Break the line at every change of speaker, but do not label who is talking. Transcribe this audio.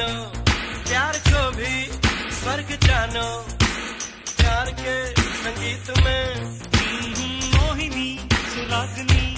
जानो प्यार को भी स्वर्ग जानो। प्यार के संगीत में हम्म, मोहिनी सुरागनी।